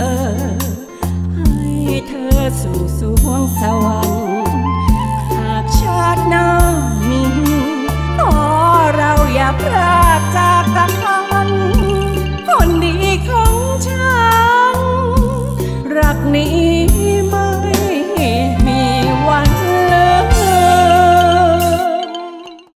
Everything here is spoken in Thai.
ออ ให้เธอสู่สวงสวรรค์ หากชาติหน้ามีขอเราอย่าพลากจากกัน